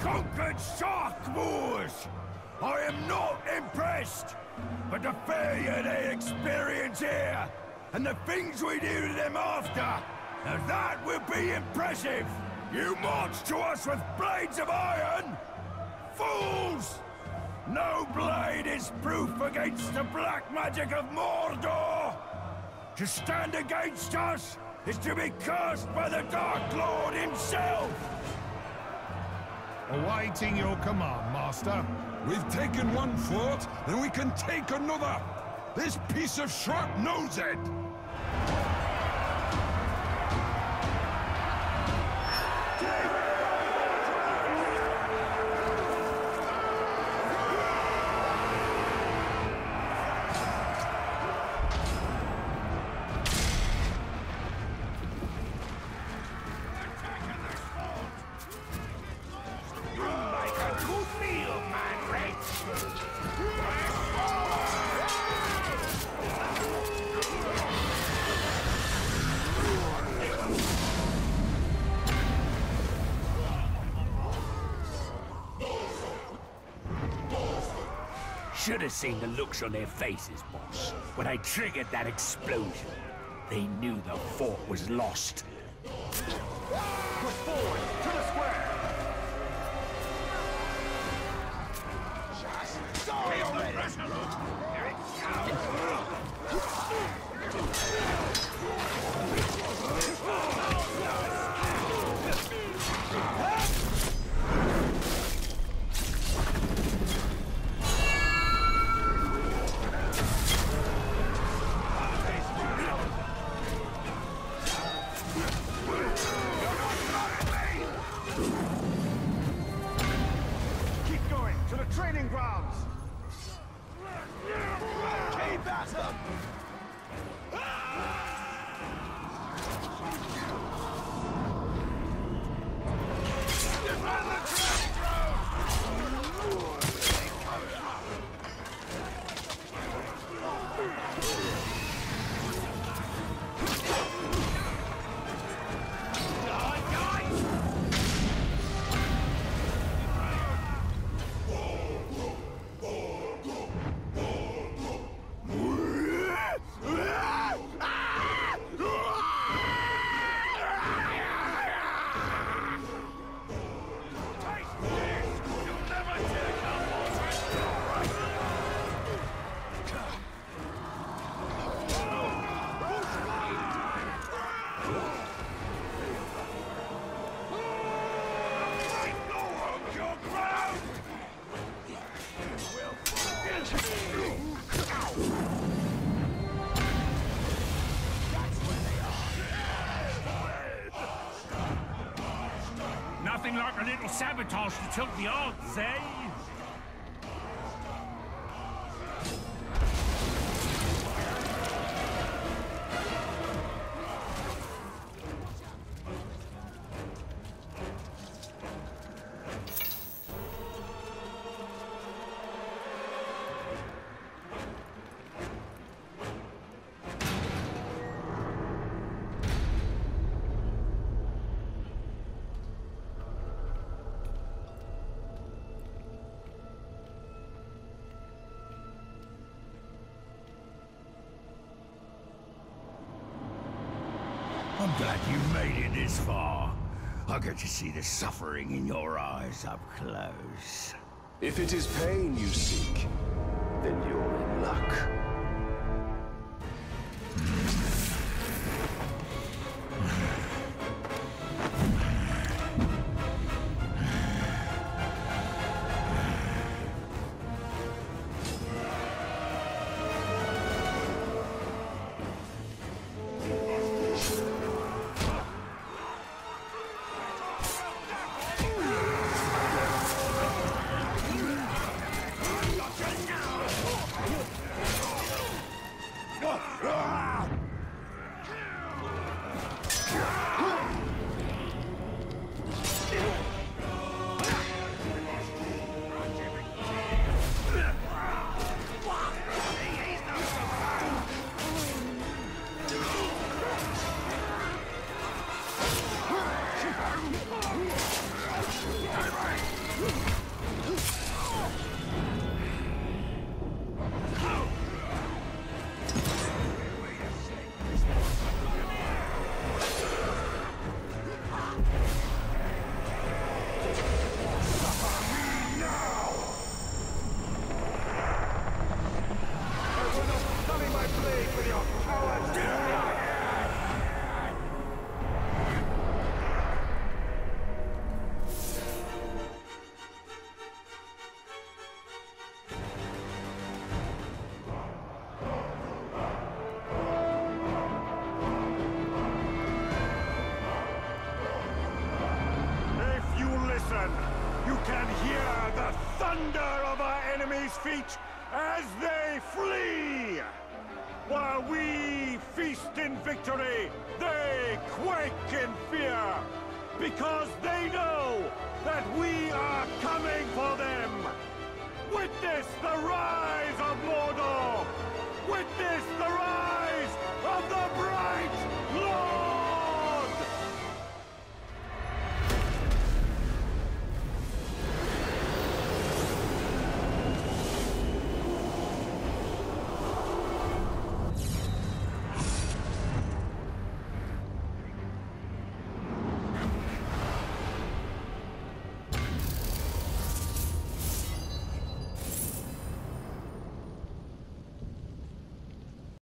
conquered Shark Moors! I am not impressed! But the failure they experience here, and the things we do to them after, now that will be impressive! You march to us with blades of iron? Fools! No blade is proof against the black magic of Mordor! To stand against us is to be cursed by the Dark Lord himself! Awaiting your command, Master. We've taken one fort, then we can take another! This piece of shrub knows it! Should have seen the looks on their faces, boss, when I triggered that explosion. They knew the fort was lost. Forward, training grounds! Keep at them! Like a little sabotage to tilt the odds, eh? I'm glad you made it this far. I get to see the suffering in your eyes up close. If it is pain you seek, then you're in luck. Can hear the thunder of our enemies' feet as they flee! While we feast in victory, they quake in fear! Because they know that we are coming for them! Witness the rise of Mordor! Witness the rise